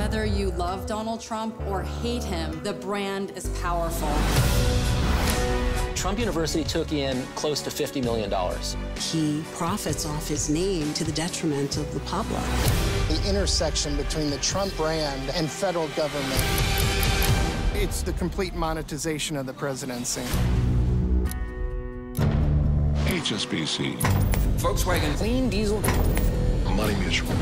Whether you love Donald Trump or hate him, the brand is powerful. Trump University took in close to $50 million. He profits off his name to the detriment of the public. The intersection between the Trump brand and federal government. It's the complete monetization of the presidency. HSBC. Volkswagen. Clean diesel. Money Mutual.